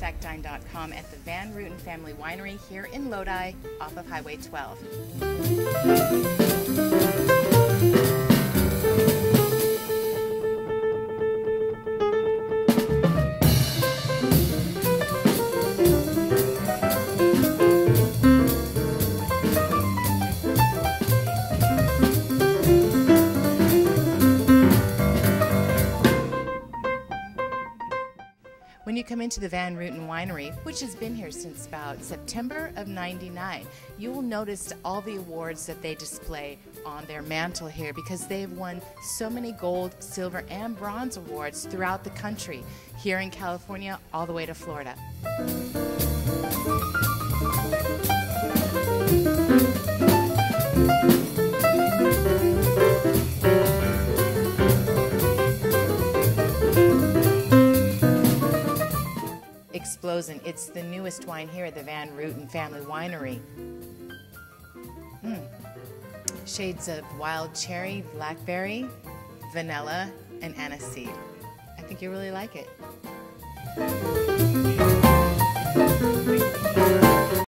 SacDine.com at the Van Ruiten Family Winery here in Lodi off of Highway 12. When you come into the Van Ruiten Winery, which has been here since about September of 99, you will notice all the awards that they display on their mantle here because they have won so many gold, silver, and bronze awards throughout the country, here in California all the way to Florida. Explosion. It's the newest wine here at the Van Ruiten Family Winery. Mm. Shades of wild cherry, blackberry, vanilla, and aniseed. I think you really like it.